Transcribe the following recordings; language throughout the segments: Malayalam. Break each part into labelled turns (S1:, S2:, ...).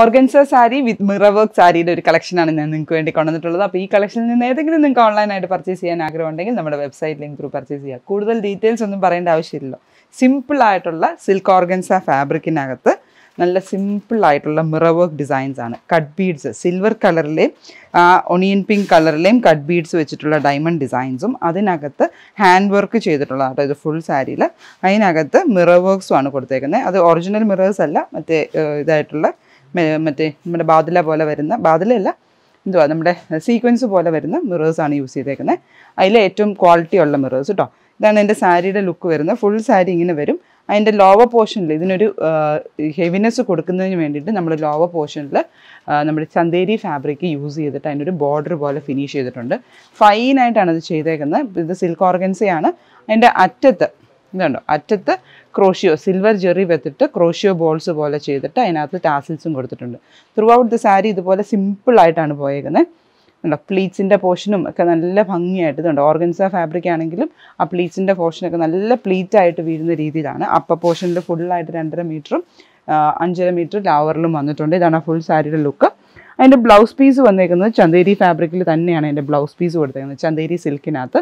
S1: Organza sari with mirror work സാരിയുടെ ഒരു കളക്ഷനാണ് ഞാൻ നിങ്ങൾക്ക് വേണ്ടി കൊണ്ടുവന്നിട്ടുള്ളത്. അപ്പോൾ ഈ കളക്ഷനിൽ നിന്ന് ഏതെങ്കിലും നിങ്ങൾക്ക് ഓൺലൈനായിട്ട് പർച്ചേസ് ചെയ്യാൻ ആഗ്രഹം ഉണ്ടെങ്കിൽ നമ്മുടെ വെബ്സൈറ്റ് ലിങ്ക് ത്രൂ പർച്ചേസ് ചെയ്യുക കൂടുതൽ ഡീറ്റെയിൽസ് ഒന്നും പറയേണ്ട ആവശ്യമില്ലല്ലോ. സിമ്പിൾ ആയിട്ടുള്ള സിൽക്ക് ഓർഗൻസ ഫാബ്രിക്കിനകത്ത് നല്ല സിമ്പിൾ ആയിട്ടുള്ള മിറർ വർക്ക് ഡിസൈൻസ് ആണ്. കട്ട് ബീഡ്സ് സിൽവർ കളറിലെയും ഒണിയൻ പിങ്ക് കളറിലെയും കട്ട് ബീഡ്സ് വെച്ചിട്ടുള്ള ഡയമണ്ട് ഡിസൈൻസും അതിനകത്ത് ഹാൻഡ് വർക്ക് ചെയ്തിട്ടുള്ള അതായത് ഫുൾ സാരിയിൽ അതിനകത്ത് മിറർ വർക്ക്സും ആണ് കൊടുത്തേക്കുന്നത്. അത് ഒറിജിനൽ മിറേഴ്സ് അല്ല മറ്റേ ഇതായിട്ടുള്ള മറ്റേ നമ്മുടെ ബാദില പോലെ വരുന്ന ബാദിലല്ല എന്തുവാ നമ്മുടെ സീക്വൻസ് പോലെ വരുന്ന മിറേഴ്സ് ആണ് യൂസ് ചെയ്തേക്കുന്നത് അതിലെ ഏറ്റവും ക്വാളിറ്റി ഉള്ള മിറേഴ്സ് കേട്ടോ ഇതാണ് എന്റെ സാരിയുടെ ലുക്ക് വരുന്നത്. ഫുൾ സാരി ഇങ്ങനെ വരും. അതിന്റെ ലോവർ പോർഷനിൽ ഇതിനൊരു ഹെവിനെസ് കൊടുക്കുന്നതിന് വേണ്ടിയിട്ട് നമ്മൾ ലോവർ പോർഷനിൽ നമ്മുടെ ചന്തേരി ഫാബ്രിക് യൂസ് ചെയ്തിട്ട് അതിനൊരു ബോർഡർ പോലെ ഫിനിഷ് ചെയ്തിട്ടുണ്ട്. ഫൈനായിട്ടാണ് ഇത് ചെയ്തേക്കുന്നത് ഇത് സിൽക്ക് ഓർഗൻസയാണ് അതിന്റെ അറ്റത്ത് ഇതുണ്ടോ? അറ്റത്ത് ക്രോഷിയോ സിൽവർ ജെറി വെത്തിട്ട് ക്രോഷിയോ ബോൾസ് പോലെ ചെയ്തിട്ട് അതിനകത്ത് ടാസിൽസും കൊടുത്തിട്ടുണ്ട്. ത്രൂ ഔട്ട് ദ സാരി ഇതുപോലെ സിമ്പിൾ ആയിട്ടാണ് പോയേക്കുന്നത് ഉണ്ടോ പ്ലീറ്റ്സിന്റെ പോർഷനും ഒക്കെ നല്ല ഭംഗിയായിട്ട് ഇതുണ്ട്. ഓർഗൻസ ഫാബ്രിക് ആണെങ്കിലും ആ പ്ലീറ്റ്സിന്റെ പോർഷനൊക്കെ നല്ല പ്ലീറ്റ് ആയിട്ട് വീഴുന്ന രീതിയിലാണ്. അപ്പർ പോർഷനിൽ ഫുള്ളായിട്ട് രണ്ടര മീറ്ററും അഞ്ചര മീറ്റർ ലാവറിലും വന്നിട്ടുണ്ട്. ഇതാണ് ഫുൾ സാരിയുടെ ലുക്ക് അതിന്റെ ബ്ലൗസ് പീസ് വന്നേക്കുന്നത് ചന്തേരി ഫാബ്രിക്കിൽ തന്നെയാണ് അതിന്റെ ബ്ലൗസ് പീസ് കൊടുത്തേക്കുന്നത്. ചന്തേരി സിൽക്കിനകത്ത്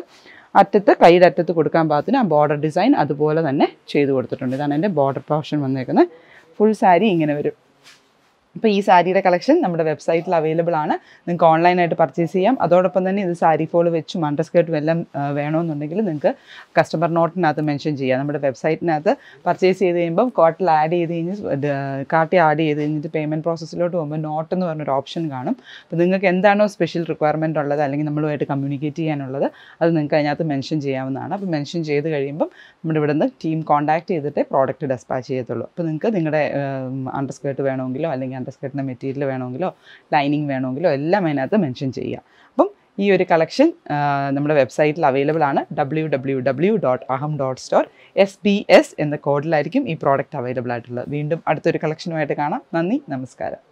S1: അറ്റത്ത് കൈയുടെ അറ്റത്ത് കൊടുക്കാൻ പാകത്തിന് ആ ബോർഡർ ഡിസൈൻ അതുപോലെ തന്നെ ചെയ്ത് കൊടുത്തിട്ടുണ്ട്. ഇതാണ് എന്റെ ബോർഡർ പോർഷൻ വന്നേക്കുന്നത്. ഫുൾ സാരി ഇങ്ങനെ വരും. അപ്പോൾ ഈ സാരിയുടെ കളക്ഷൻ നമ്മുടെ വെബ്സൈറ്റിൽ അവൈലബിൾ ആണ്. നിങ്ങൾക്ക് ഓൺലൈനായിട്ട് പർച്ചേസ് ചെയ്യാം. അതോടൊപ്പം തന്നെ ഇത് സാരി ഫോൾ വെച്ചും അണ്ടർസ്കേർട്ടും എല്ലാം വേണമെന്നുണ്ടെങ്കിൽ നിങ്ങൾക്ക് കസ്റ്റമർ നോട്ടിനകത്ത് മെൻഷൻ ചെയ്യാം. നമ്മുടെ വെബ്സൈറ്റിനകത്ത് പർച്ചേസ് ചെയ്ത് കഴിയുമ്പോൾ കാർട്ടിൽ ആഡ് ചെയ്ത് കഴിഞ്ഞ് കാർട്ടിൽ ആഡ് ചെയ്ത് കഴിഞ്ഞിട്ട് പേയ്മെന്റ് പ്രോസസ്സിലോട്ട് പോകുമ്പോൾ നോട്ട് എന്ന് പറഞ്ഞൊരു ഓപ്ഷൻ കാണും. അപ്പോൾ നിങ്ങൾക്ക് എന്താണോ സ്പെഷ്യൽ റിക്വയർമെന്റ് ഉള്ളത് അല്ലെങ്കിൽ നമ്മളുമായിട്ട് കമ്മ്യൂണിക്കേറ്റ് ചെയ്യാനുള്ളത് അത് നിങ്ങൾക്ക് അതിനകത്ത് മെൻഷൻ ചെയ്യാവുന്നതാണ്. അപ്പോൾ മെൻഷൻ ചെയ്ത് കഴിയുമ്പം നമ്മുടെ ഇവിടുന്ന് ടീം കോൺടാക്ട് ചെയ്തിട്ട് പ്രോഡക്റ്റ് ഡെസ്പാച്ച് ചെയ്യത്തുള്ളൂ. അപ്പോൾ നിങ്ങൾക്ക് നിങ്ങളുടെ അണ്ടർസ്കേർട്ട് വേണമെങ്കിലോ അല്ലെങ്കിൽ അണ്ടർസ്കേർട്ടിന്റെ മെറ്റീരിയൽ വേണമെങ്കിലോ ലൈനിങ് വേണമെങ്കിലോ എല്ലാം അതിനകത്ത് മെൻഷൻ ചെയ്യുക. അപ്പം ഈ ഒരു കളക്ഷൻ നമ്മുടെ വെബ്സൈറ്റിൽ അവൈലബിൾ ആണ്. W W W dot Aham dot store S B S എന്ന കോഡിലായിരിക്കും ഈ പ്രോഡക്റ്റ് അവൈലബിൾ ആയിട്ടുള്ളത്. വീണ്ടും അടുത്തൊരു കളക്ഷനുമായിട്ട് കാണാം. നന്ദി നമസ്കാരം.